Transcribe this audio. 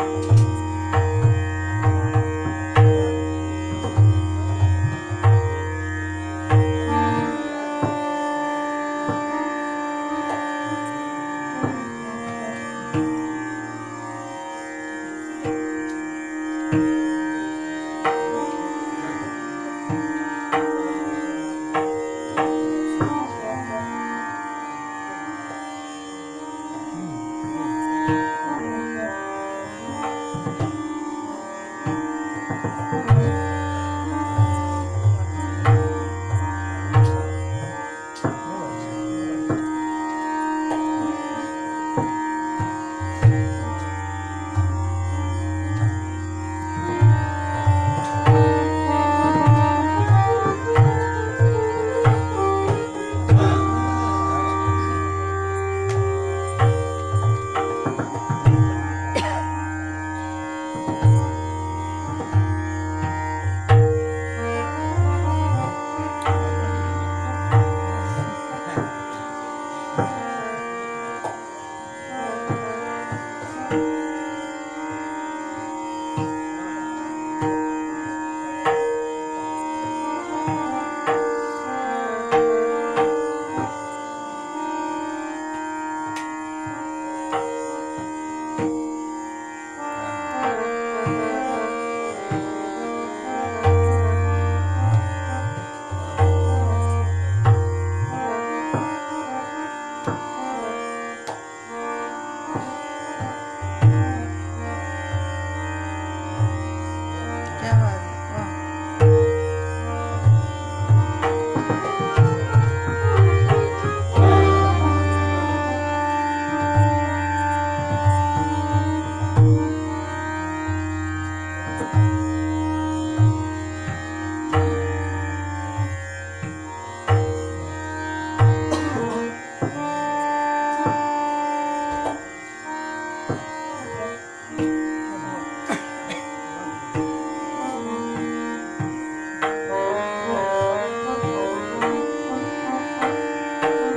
Bye. That.